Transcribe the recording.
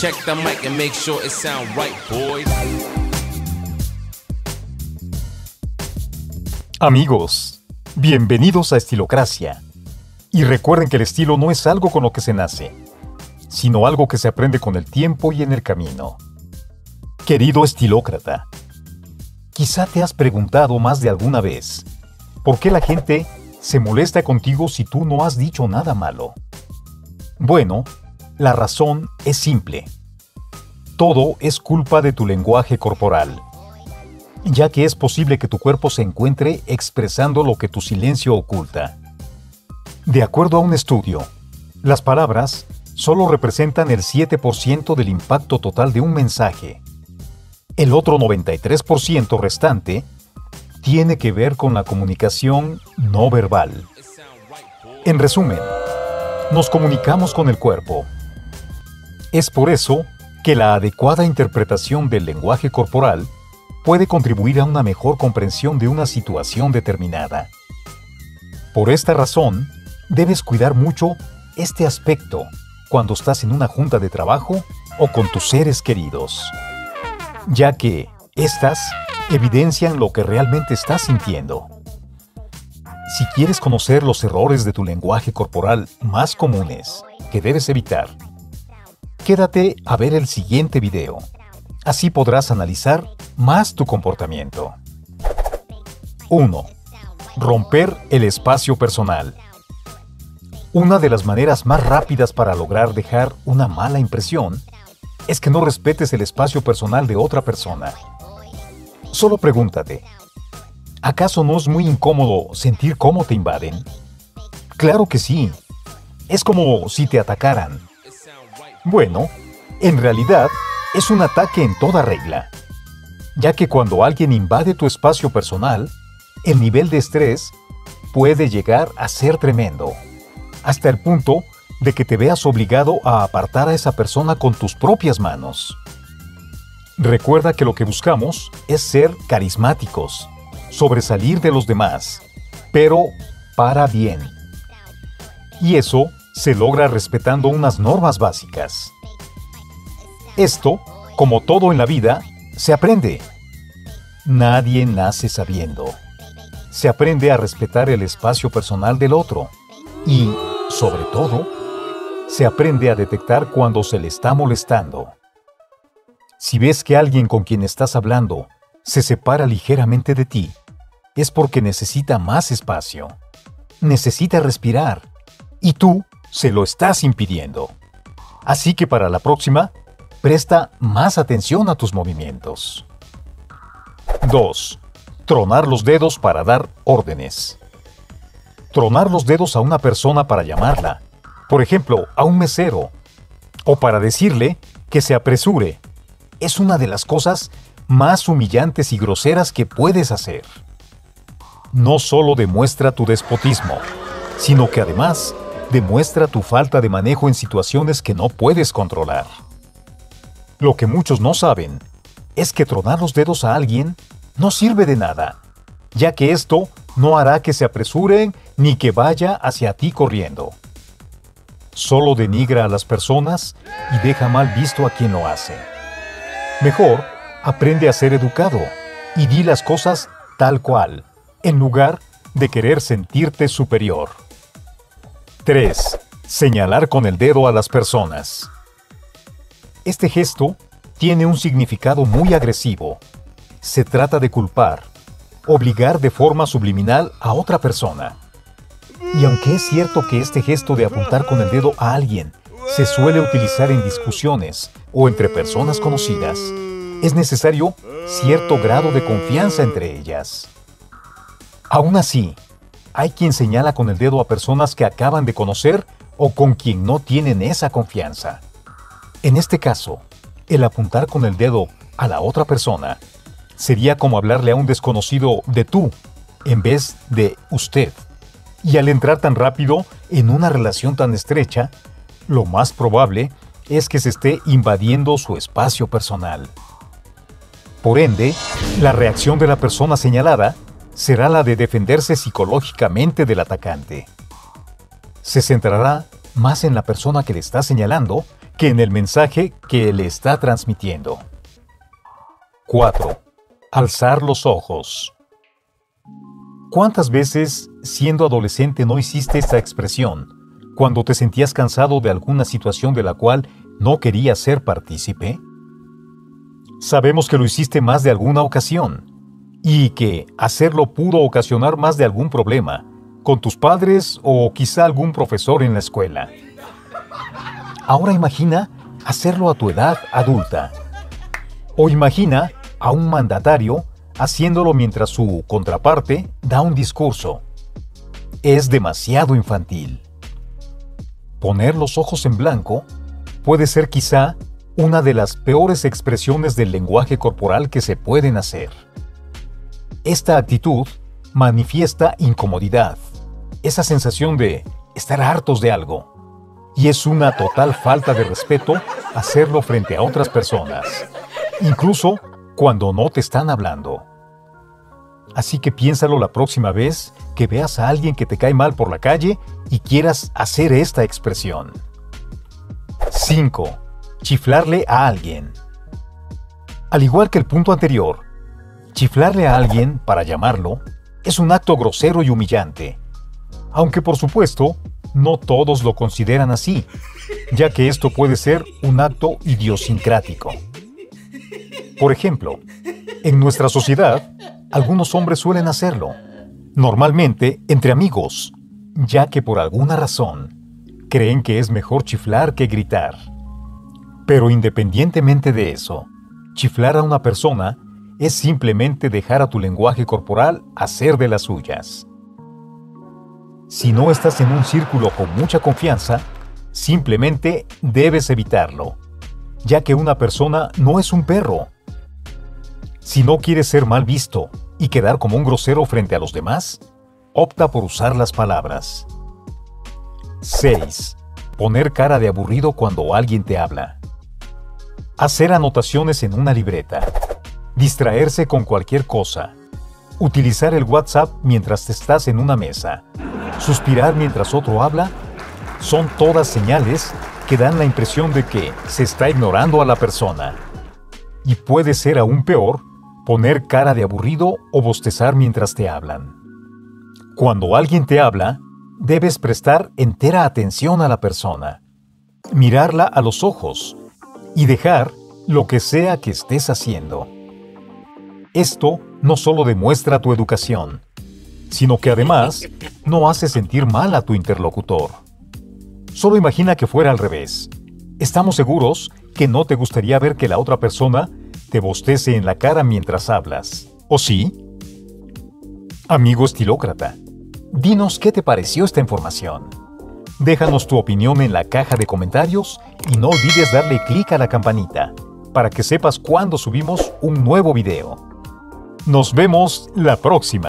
Check the mic and make sure it sound right, boys. Amigos, bienvenidos a Estilocracia. Y recuerden que el estilo no es algo con lo que se nace, sino algo que se aprende con el tiempo y en el camino. Querido estilócrata, quizá te has preguntado más de alguna vez, ¿por qué la gente se molesta contigo si tú no has dicho nada malo? Bueno, la razón es simple. Todo es culpa de tu lenguaje corporal, ya que es posible que tu cuerpo se encuentre expresando lo que tu silencio oculta. De acuerdo a un estudio, las palabras solo representan el 7% del impacto total de un mensaje. El otro 93% restante tiene que ver con la comunicación no verbal. En resumen, nos comunicamos con el cuerpo, es por eso que la adecuada interpretación del lenguaje corporal puede contribuir a una mejor comprensión de una situación determinada. Por esta razón, debes cuidar mucho este aspecto cuando estás en una junta de trabajo o con tus seres queridos, ya que éstas evidencian lo que realmente estás sintiendo. Si quieres conocer los errores de tu lenguaje corporal más comunes que debes evitar, Quédate a ver el siguiente video. Así podrás analizar más tu comportamiento. 1. Romper el espacio personal. Una de las maneras más rápidas para lograr dejar una mala impresión es que no respetes el espacio personal de otra persona. Solo pregúntate, ¿acaso no es muy incómodo sentir cómo te invaden? Claro que sí. Es como si te atacaran. Bueno, en realidad es un ataque en toda regla, ya que cuando alguien invade tu espacio personal, el nivel de estrés puede llegar a ser tremendo, hasta el punto de que te veas obligado a apartar a esa persona con tus propias manos. Recuerda que lo que buscamos es ser carismáticos, sobresalir de los demás, pero para bien. Y eso se logra respetando unas normas básicas. Esto, como todo en la vida, se aprende. Nadie nace sabiendo. Se aprende a respetar el espacio personal del otro y, sobre todo, se aprende a detectar cuando se le está molestando. Si ves que alguien con quien estás hablando se separa ligeramente de ti, es porque necesita más espacio, necesita respirar, y tú se lo estás impidiendo. Así que para la próxima, presta más atención a tus movimientos. 2. Tronar los dedos para dar órdenes. Tronar los dedos a una persona para llamarla, por ejemplo, a un mesero, o para decirle que se apresure, es una de las cosas más humillantes y groseras que puedes hacer. No solo demuestra tu despotismo, sino que además demuestra tu falta de manejo en situaciones que no puedes controlar. Lo que muchos no saben es que tronar los dedos a alguien no sirve de nada, ya que esto no hará que se apresuren ni que vaya hacia ti corriendo. Solo denigra a las personas y deja mal visto a quien lo hace. Mejor, aprende a ser educado y di las cosas tal cual, en lugar de querer sentirte superior. 3. Señalar con el dedo a las personas. Este gesto tiene un significado muy agresivo. Se trata de culpar, obligar de forma subliminal a otra persona. Y aunque es cierto que este gesto de apuntar con el dedo a alguien se suele utilizar en discusiones o entre personas conocidas, es necesario cierto grado de confianza entre ellas. Aún así, hay quien señala con el dedo a personas que acaban de conocer o con quien no tienen esa confianza. En este caso, el apuntar con el dedo a la otra persona sería como hablarle a un desconocido de tú en vez de usted. Y al entrar tan rápido en una relación tan estrecha, lo más probable es que se esté invadiendo su espacio personal. Por ende, la reacción de la persona señalada será la de defenderse psicológicamente del atacante. Se centrará más en la persona que le está señalando que en el mensaje que le está transmitiendo. 4. Alzar los ojos. ¿Cuántas veces, siendo adolescente, no hiciste esta expresión cuando te sentías cansado de alguna situación de la cual no querías ser partícipe? Sabemos que lo hiciste más de alguna ocasión y que hacerlo pudo ocasionar más de algún problema con tus padres o quizá algún profesor en la escuela. Ahora imagina hacerlo a tu edad adulta. O imagina a un mandatario haciéndolo mientras su contraparte da un discurso. Es demasiado infantil. Poner los ojos en blanco puede ser quizá una de las peores expresiones del lenguaje corporal que se pueden hacer. Esta actitud manifiesta incomodidad, esa sensación de estar hartos de algo, y es una total falta de respeto hacerlo frente a otras personas, incluso cuando no te están hablando. Así que piénsalo la próxima vez que veas a alguien que te cae mal por la calle y quieras hacer esta expresión. 5. Chiflarle a alguien. Al igual que el punto anterior, chiflarle a alguien para llamarlo es un acto grosero y humillante. Aunque por supuesto, no todos lo consideran así, ya que esto puede ser un acto idiosincrático. Por ejemplo, en nuestra sociedad, algunos hombres suelen hacerlo, normalmente entre amigos, ya que por alguna razón creen que es mejor chiflar que gritar. Pero independientemente de eso, chiflar a una persona es simplemente dejar a tu lenguaje corporal hacer de las suyas. Si no estás en un círculo con mucha confianza, simplemente debes evitarlo, ya que una persona no es un perro, si no quieres ser mal visto y quedar como un grosero frente a los demás, opta por usar las palabras. 6. Poner cara de aburrido cuando alguien te habla. Hacer anotaciones en una libreta. Distraerse con cualquier cosa. Utilizar el WhatsApp mientras te estás en una mesa. Suspirar mientras otro habla. Son todas señales que dan la impresión de que se está ignorando a la persona. Y puede ser aún peor poner cara de aburrido o bostezar mientras te hablan. Cuando alguien te habla, debes prestar entera atención a la persona, mirarla a los ojos y dejar lo que sea que estés haciendo. Esto no solo demuestra tu educación, sino que además no hace sentir mal a tu interlocutor. Solo imagina que fuera al revés. Estamos seguros que no te gustaría ver que la otra persona te bostece en la cara mientras hablas. ¿O sí? Amigo estilócrata, dinos qué te pareció esta información. Déjanos tu opinión en la caja de comentarios y no olvides darle clic a la campanita para que sepas cuando subimos un nuevo video. Nos vemos la próxima.